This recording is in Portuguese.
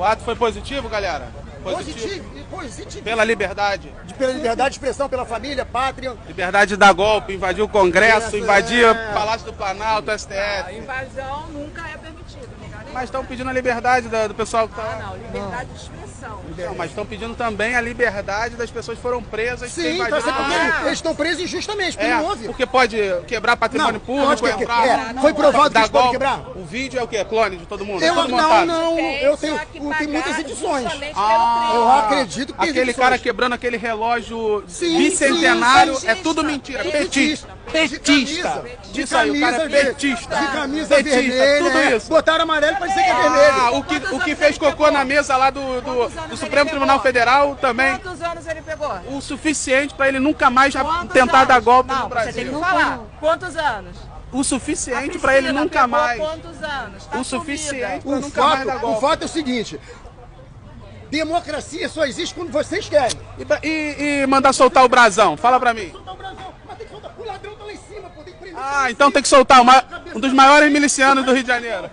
O ato foi positivo, galera? Positivo, positivo. Pela liberdade. De- Pela liberdade de expressão, pela família, pátria. Liberdade de dar golpe, invadir o Congresso, invadir é- o Palácio do Planalto, A STF. invasão nunca é permitida. nenhum. Mas estão pedindo a liberdade da- do pessoal que Ah, tá. não, liberdade de expressão. Não, mas estão pedindo também a liberdade das pessoas que foram presas. que Sim, tá invadiram Congresso. eles estão presos injustamente, porque É, não houve. porque pode quebrar patrimônio Não, público, onde que é- entrar... é, foi provado que eles podem golpe. quebrar? O vídeo é o quê? Clone de todo mundo? Eu, Tudo não, montado. não, Tem, eu tenho, tem muitas edições. Ah, Eu acredito que Aquele edições. cara quebrando aquele relógio Sim, bicentenário sim, é sim. tudo mentira. Petista. Petista. De camisa, de é camisa, petista. de camisa Petista, vermelha. tudo é. isso. Botaram amarelo pra dizer que é Ah, vermelho. o que, o que fez cocô na mesa lá do, do, do Supremo Tribunal pegou? Federal também. Quantos anos ele pegou? O suficiente pra ele nunca mais tentar anos? dar golpe não, no Você tem que Brasil. falar. Quantos anos? O suficiente pra ele nunca mais. Quantos anos? Tá O suficiente O nunca mais fato, dar o golpe. fato é o seguinte: democracia só existe quando vocês querem. E, e- e mandar soltar o brasão? Fala pra mim. Soltar o Brasil, mas tem que soltar. O ladrão tá lá em cima, pô, tem que prender. Ah, então tem que soltar o ma- um dos maiores milicianos do Rio de Janeiro.